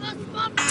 más, papá.